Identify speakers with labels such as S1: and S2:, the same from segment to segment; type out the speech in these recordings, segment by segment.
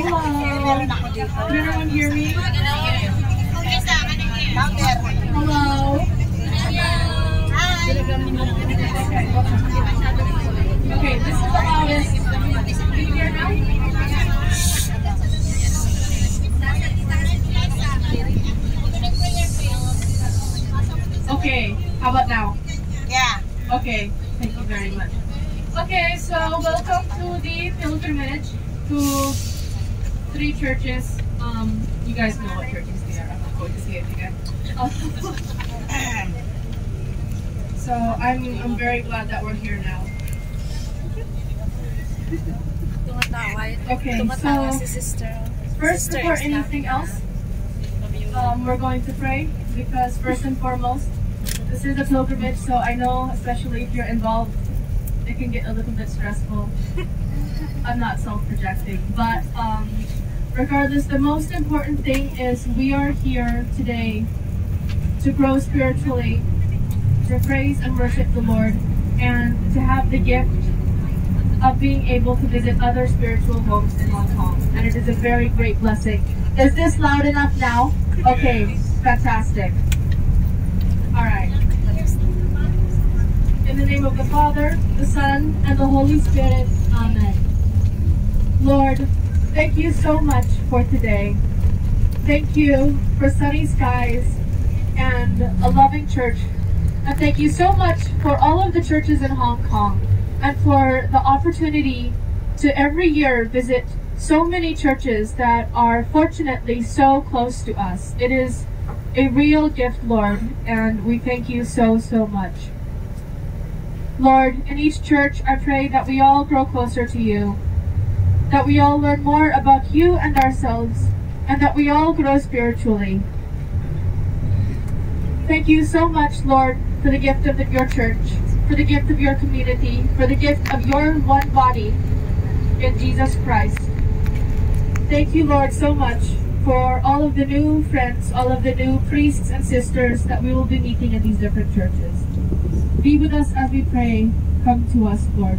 S1: Hello. Can everyone hear me? Hello. Hi. Okay, this is the loudest. Can you hear now? Okay, how about now?
S2: Yeah.
S1: Okay, thank you very much. Okay, so welcome to the pilgrimage to three churches. Um, you guys know what churches they are. I'm not going to say it again. so I'm I'm very glad that we're here now. Okay, so-. First, before anything else, um, we're going to pray because first and foremost, this is a pilgrimage. So I know, especially if you're involved, it can get a little bit stressful. I'm not self-projecting, but um, regardless, the most important thing is we are here today to grow spiritually, to praise and worship the Lord, and to have the gift of being able to visit other spiritual homes in Hong Kong. And it is a very great blessing. Is this loud enough now? Okay, fantastic. All right. In the name of the Father, the Son, and the Holy Spirit, Amen. Lord, thank you so much for today. Thank you for sunny skies and a loving church. And thank you so much for all of the churches in Hong Kong and for the opportunity to every year visit so many churches that are fortunately so close to us. It is a real gift, Lord, and we thank you so, so much. Lord, in each church, I pray that we all grow closer to you, that we all learn more about you and ourselves, and that we all grow spiritually. Thank you so much, Lord, for the gift of the- your church, for the gift of your community, for the gift of your one body in Jesus Christ. Thank you, Lord, so much for all of the new friends, all of the new priests and sisters that we will be meeting in these different churches. Be with us as we pray. Come to us, Lord.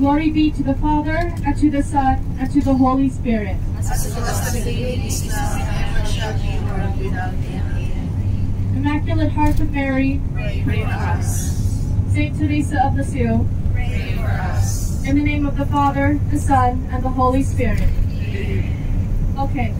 S1: Glory be to the Father, and to the Son, and to the Holy Spirit.
S2: As it was in the beginning, is now, and ever shall be, world without end. Amen.
S1: Immaculate Heart of Mary,
S2: Pray for us.
S1: Saint Teresa of Lisieux,
S2: Pray for us.
S1: in the name of the Father, the Son, and the Holy Spirit. Okay.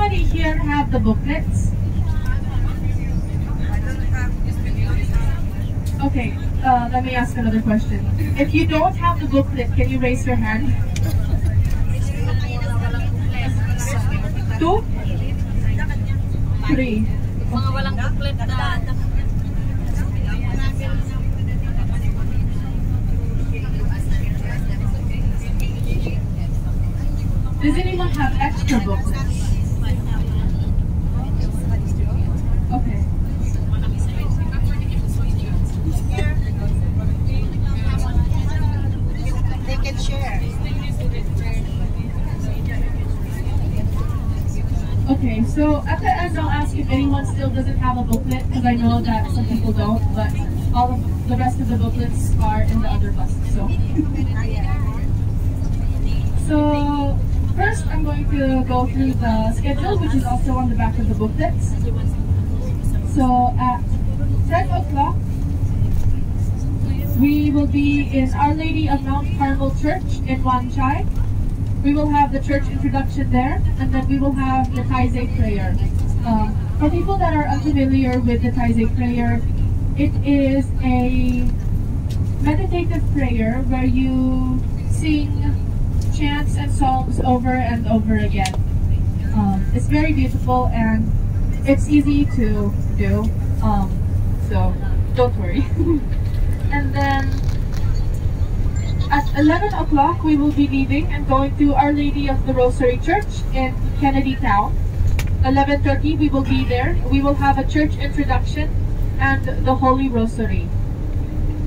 S1: Anybody here have the booklets? Okay, uh, let me ask another question. If you don't have the booklet, can you raise your hand? Two? Three.
S3: Mga walang booklet na.
S1: Does anyone have extra booklets? Okay.
S2: They can share.
S1: Okay, so at the end I'll ask if anyone still doesn't have a booklet because I know that some people don't, but all of the rest of the booklets are in the other buses. So, so first I'm going to go through the schedule, which is also on the back of the booklets. So at 10 o'clock, we we will be in Our Lady of Mount Carmel Church in Wan Chai. We will have the church introduction there, and then we will have the Taizé prayer. Um, for people that are unfamiliar with the Taizé prayer, it is a meditative prayer where you sing chants and psalms over and over again. Um, it's very beautiful and it's easy to do, um, so don't worry. and then at 11 o'clock, we will be leaving and going to Our Lady of the Rosary Church in Kennedy Town. 11.30, we will be there. We will have a church introduction and the Holy Rosary.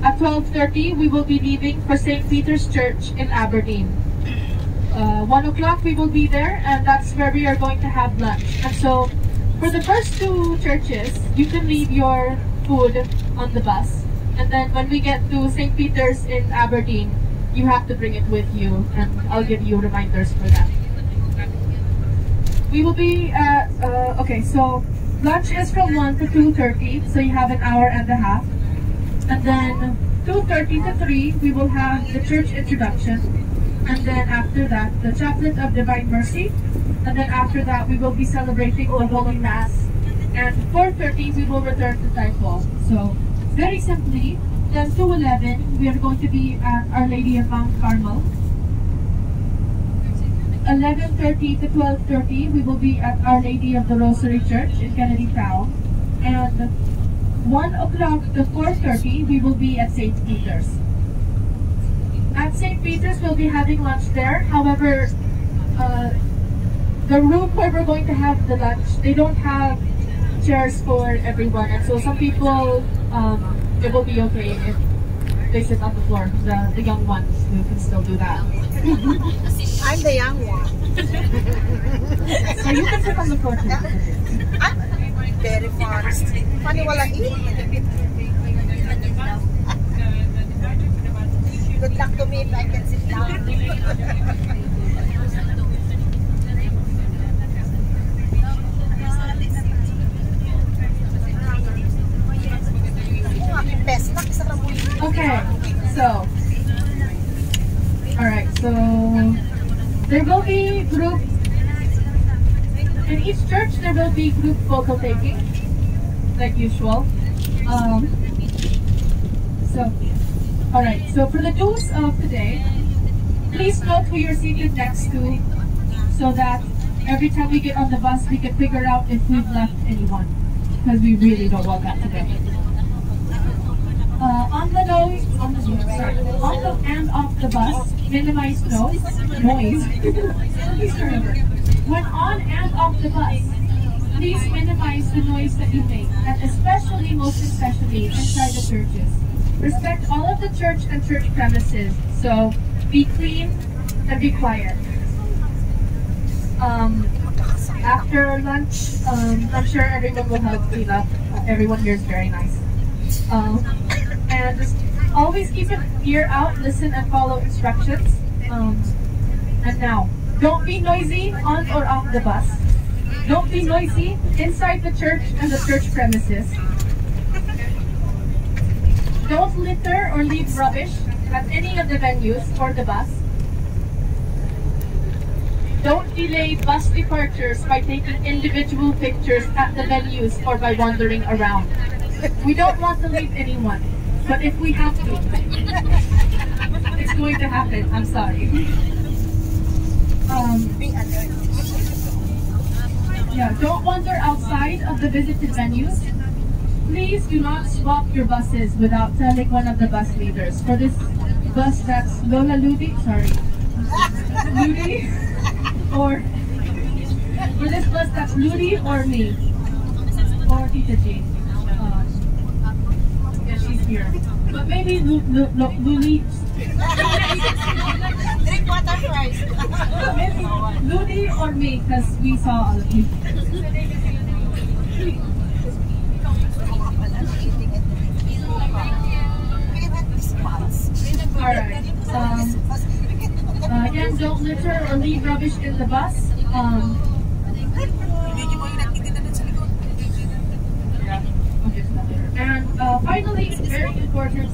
S1: At 12.30, we will be leaving for St. Peter's Church in Aberdeen. Uh, 1 o'clock, we will be there, and that's where we are going to have lunch. And so, for the first two churches, you can leave your food on the bus. And then when we get to St. Peter's in Aberdeen, you have to bring it with you, and I'll give you reminders for that. We will be at, uh, okay, so lunch is from 1 to 2.30, so you have an hour and a half. And then 2.30 to 3, we will have the church introduction. And then after that, the Chaplet of Divine Mercy. And then after that, we will be celebrating the Holy Mass. And 4.30, we will return to Tai Po. So, very simply, then 2.11, we are going to be at Our Lady of Mount Carmel. 11.30 to 12.30, we will be at Our Lady of the Rosary Church in Kennedy Town. And 1 o'clock to 4.30, we will be at St. Peter's. At St. Peter's, we'll be having lunch there. However, uh, the room where we're going to have the lunch, they don't have chairs for everyone. And so some people, um, it will be okay if they sit on the floor, the, the young ones who can still do that.
S2: I'm the young one.
S1: so you can sit on the floor too.
S2: Very fast. Paniwalain. Good luck to me if I can sit down.
S1: Okay, so, alright, so there will be group, in each church there will be group photo taking, like usual. Um, so, alright, so for the tools of today, please note who you're seated next to so that every time we get on the bus we can figure out if we've left anyone because we really don't want that today. Uh, on the nose, on the, sorry, on the and off the bus, minimize noise, noise. when on and off the bus, please minimize the noise that you make, and especially, most especially, inside the churches. Respect all of the church and church premises, so be clean and be quiet. Um, after lunch, um, I'm sure everyone will help clean up. Everyone here is very nice. Um, and always keep an ear out, listen and follow instructions. Um, and now, don't be noisy on or off the bus. Don't be noisy inside the church and the church premises. Don't litter or leave rubbish at any of the venues or the bus. Don't delay bus departures by taking individual pictures at the venues or by wandering around. We don't want to leave anyone. But if we have to, it's going to happen. I'm sorry. Um, yeah, don't wander outside of the visited venues. Please do not swap your buses without telling one of the bus leaders. For this bus that's Lola Ludi, sorry, Ludi, or for this bus that's Ludi or me, or Tita Jane here. But maybe Luli.
S2: Drink water first.
S1: maybe Ludi or me, because we saw all of you. Alright. Um, uh, again, don't litter or leave rubbish in the bus. Um, And uh, finally, very important,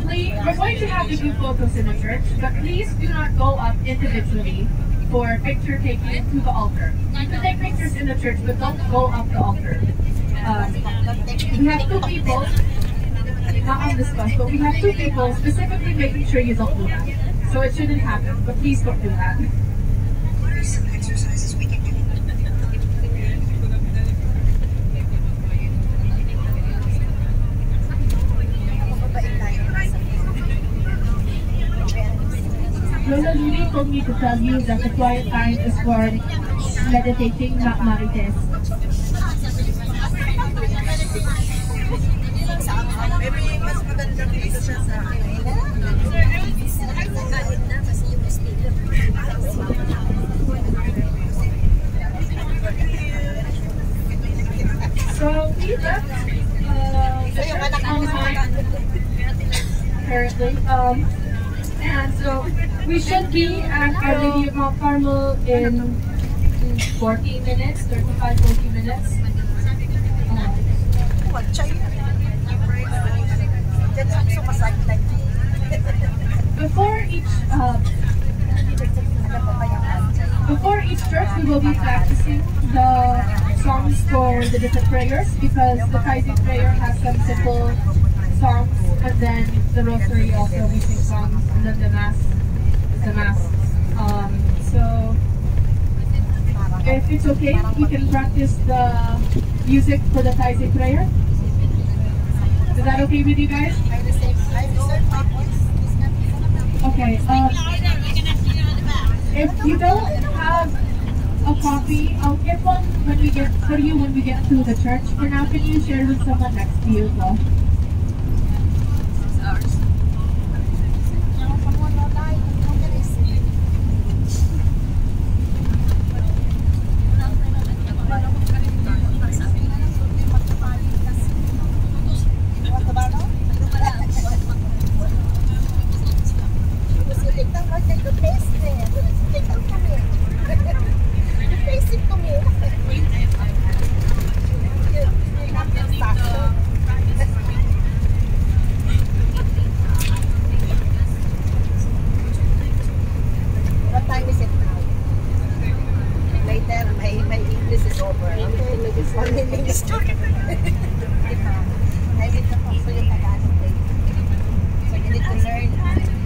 S1: please we're going to have the group photos in the church, but please do not go up individually for picture taking to the altar. You can take pictures in the church, but don't go up the altar. Um, we have two people, not on this bus, but we have two people specifically making sure you don't do that. So it shouldn't happen, but please don't do that.
S2: What are some exercises we can do?
S1: Lola Luli told me to tell you that the quiet time is for meditating, not marites. So we left uh, the on currently. Um, and so we should be at Mount Carmel in 40 minutes, 35, 40 minutes. Before each uh, before each church, we will be practicing the songs for the different prayers because the Taizé prayer has some simple songs, and then the Rosary also we sing songs, the Mass Mass. Um, so if it's okay, we can practice the music for the Taizé prayer. Is that okay with you guys? Okay. Um, if you don't have a copy, I'll get one when we get for you when we get to the church. For now, can you share with someone next to you as well?
S2: is only minister. I did the So you need to learn.